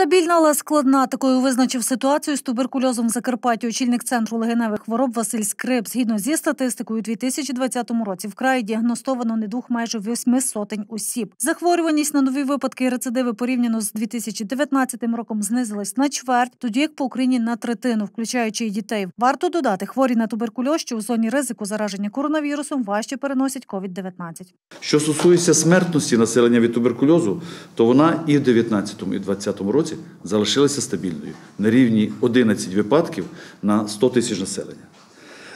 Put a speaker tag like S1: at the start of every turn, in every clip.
S1: Стабільна, але складна. Такою визначив ситуацію з туберкульозом в Закарпатті. Очільник центру легеневих хвороб Василь Скрип. Згідно зі статистикою, у 2020 році в краї діагностовано недух майже восьми сотень осіб. Захворюваність на нові випадки і рецидиви порівняно з 2019 роком знизилась на чверть, тоді як по Україні на третину, включаючи і дітей. Варто додати, хворі на туберкульоз, що у зоні ризику зараження коронавірусом важче переносять COVID-19.
S2: Що стосується смертності населення від туберкульозу, то вона і в 2019 і 2020 році залишилася стабільною на рівні 11 випадків на 100 тисяч населення.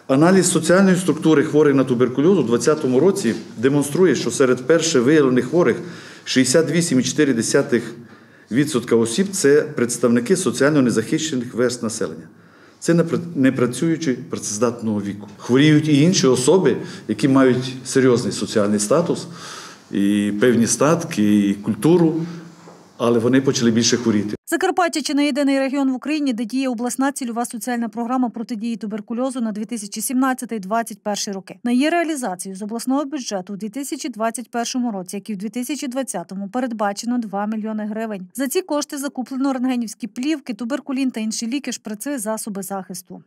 S2: Аналіз соціальної структури хворих на туберкульоз у 2020 році демонструє, що серед перше виявлених хворих 68,4% осіб це представники соціально незахищених верст населення. Це непрацюючі працездатного віку. Хворіють і інші особи, які мають серйозний соціальний статус, і певні статки, і культуру, але вони почали більше хворіти.
S1: Закарпаття чи не єдиний регіон в Україні, де діє обласна цільова соціальна програма протидії туберкульозу на 2017-2021 роки. На її реалізацію з обласного бюджету у 2021 році, як і в 2020-му, передбачено 2 мільйони гривень. За ці кошти закуплено рентгенівські плівки, туберкулін та інші ліки, шприци, засоби захисту.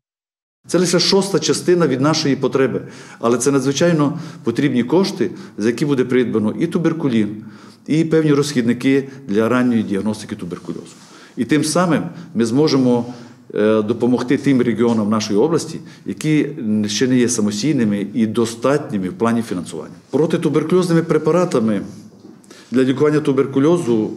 S2: Це лише шоста частина від нашої потреби, але це надзвичайно потрібні кошти, за які буде придбано і туберкулін, і певні розхідники для ранньої діагностики туберкульозу. І тим самим ми зможемо допомогти тим регіонам нашої області, які ще не є самостійними і достатніми в плані фінансування. Протитуберкульозними препаратами для лікування туберкульозу.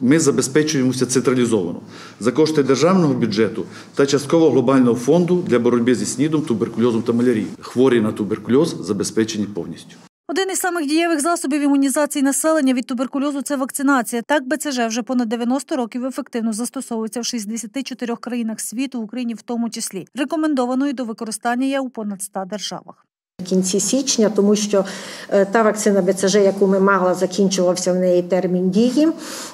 S2: Ми забезпечуємося централізовано за кошти державного бюджету та частково глобального фонду для боротьби зі снідом, туберкульозом та малярією. Хворі на туберкульоз забезпечені повністю.
S1: Один із самих дієвих засобів імунізації населення від туберкульозу це вакцинація. Так БЦЖ вже понад 90 років ефективно застосовується в 64 країнах світу, в Україні в тому числі. Рекомендованою до використання є у понад 100 державах.
S3: В кінці січня, тому що та вакцина БЦЖ, яку ми мали, закінчувався в неї термін дії.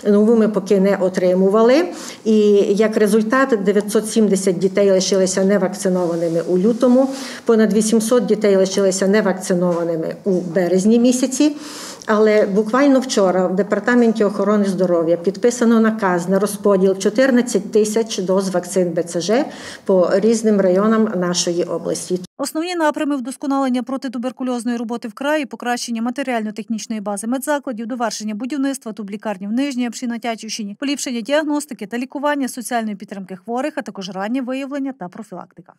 S3: Нову ми поки не отримували. І як результат, 970 дітей лишилися невакцинованими у лютому, понад 800 дітей лишилися невакцинованими у березні місяці. Але буквально вчора в департаменті охорони здоров'я підписано наказ на розподіл 14 тисяч доз вакцин БЦЖ по різним районам нашої області.
S1: Основні напрями вдосконалення протитуберкульозної роботи в краї, покращення матеріально-технічної бази медзакладів, довершення будівництва тублікарні в Нижній Апші Тячівщині, поліпшення діагностики та лікування соціальної підтримки хворих, а також раннє виявлення та профілактика.